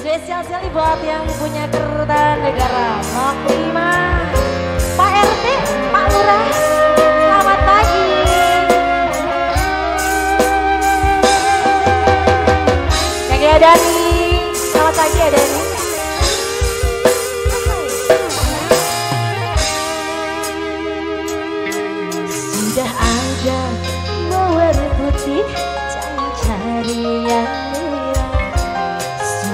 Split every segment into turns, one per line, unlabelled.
Spesial sekali buat yang punya negara. Maklima Pak RT, Pak Lurah Selamat pagi. Yang Adani Selamat pagi ya Dani Sudah ada mawar putih Jangan cari yang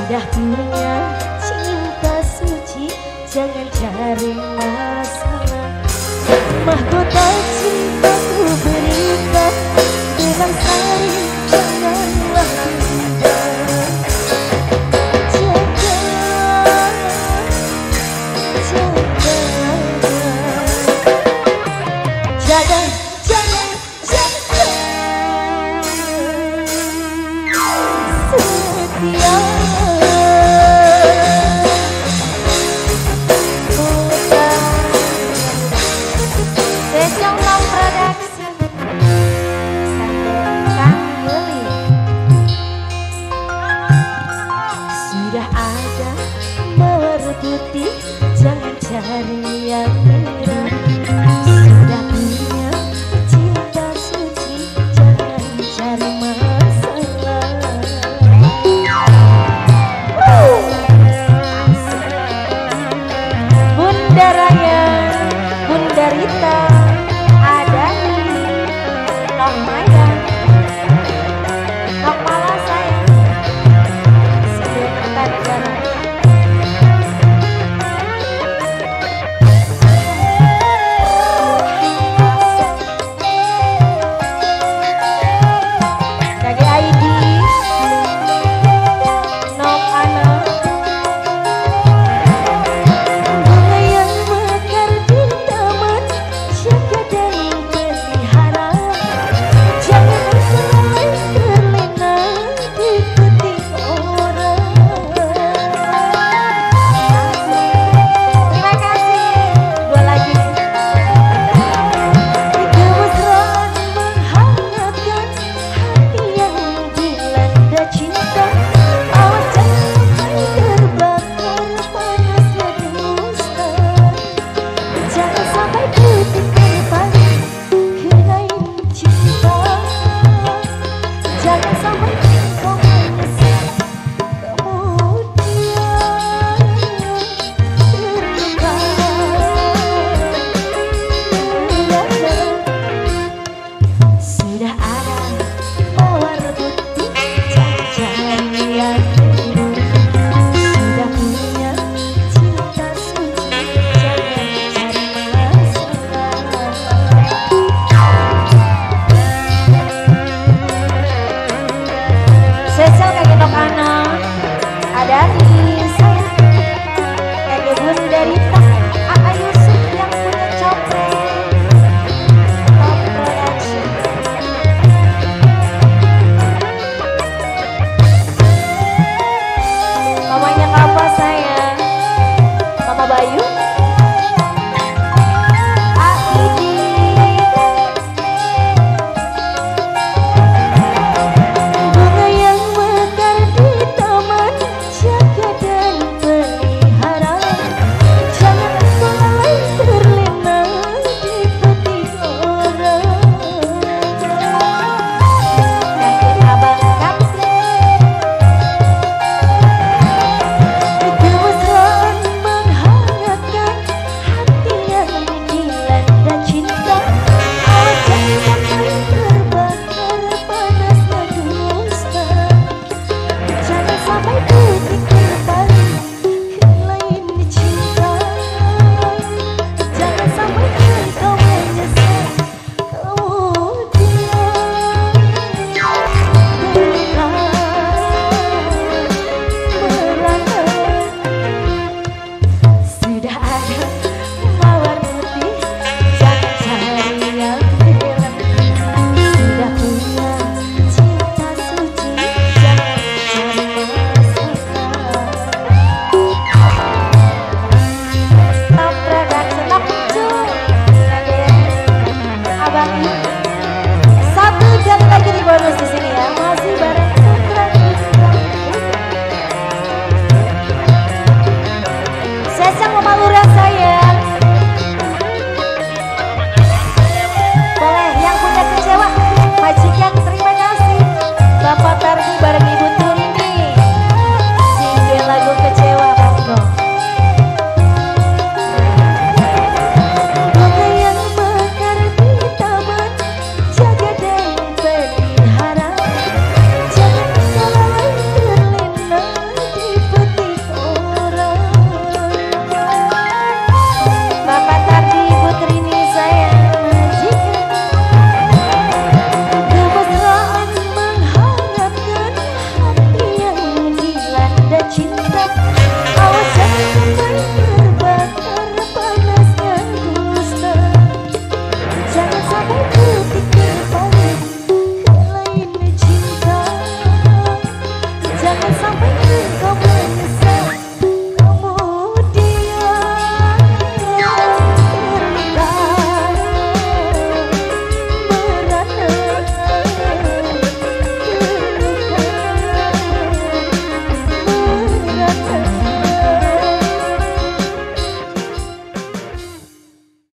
indahnya cinta suci jangan cari masalah. Mahkota cinta ku berikan dengan saling janganlah Jaga, jaga, jaga. Setiap
心